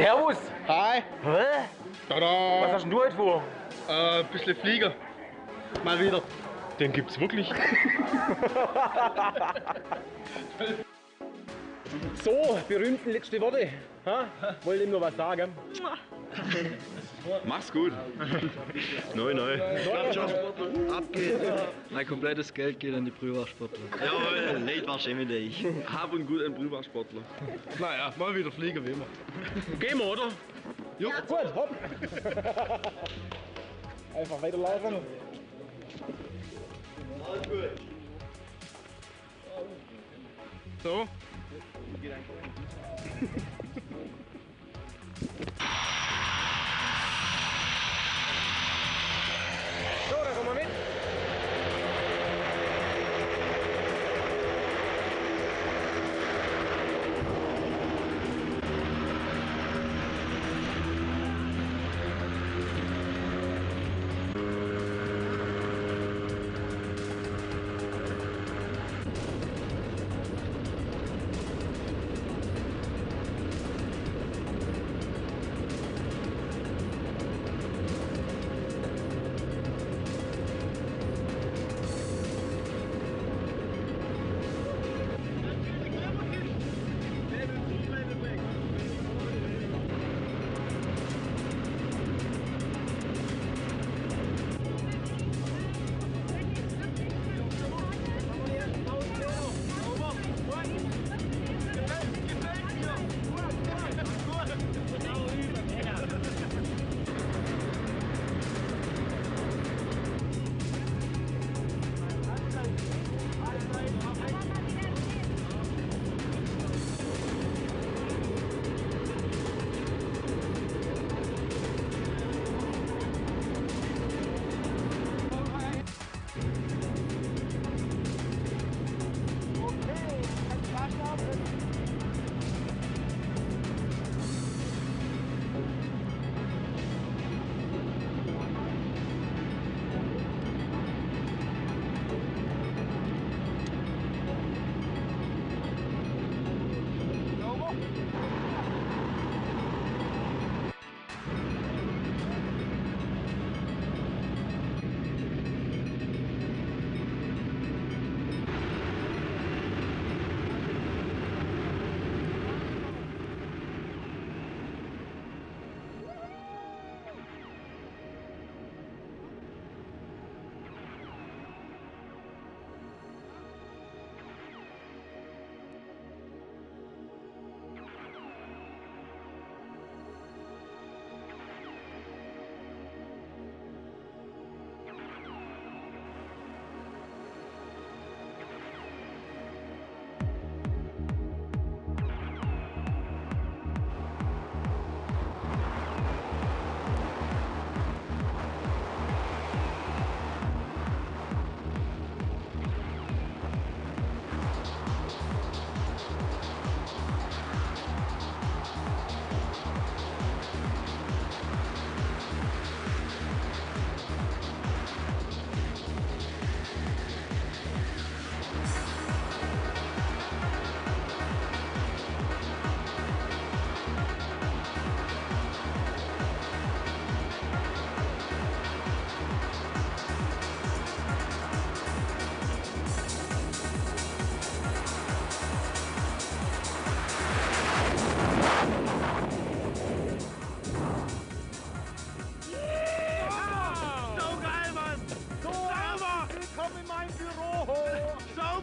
Servus. Hi. Hä? Tada. Was hast denn du heute vor? Äh, bisschen Flieger. Mal wieder. Den gibt's wirklich. So, berühmten letzte Worte. Ha? Wollte ihm nur was sagen. Mach's gut. neu, neu. Ab geht's. Mein komplettes Geld geht an die Brühwachsportler. Jawohl, Nate war schon wieder ich. Hab und gut ein Brühwachsportler. naja, mal wieder Flieger wie immer. Gehen wir, oder? Jo. Gut, hopp. Einfach weiterlaufen. So. So,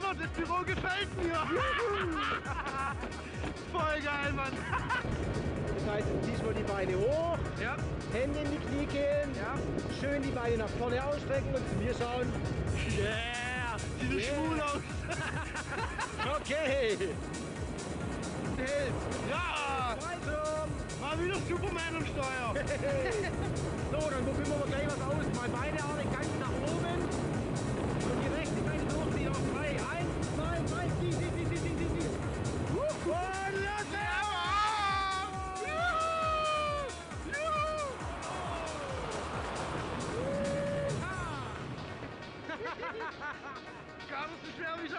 Sauber, das Büro gefällt mir. Voll geil, Mann. Das heißt, diesmal die Beine hoch, Ja, Hände in die Kniekehlen, ja. schön die Beine nach vorne ausstrecken und zu mir schauen. Yeah, sieht Yeah. schwul aus. Okay. Ja, Also, mal wieder Superman am Steuer. so, dann probieren wir mal gleich was aus. Mal beide Arme ganz nach oben. Carlos zo snel wie zo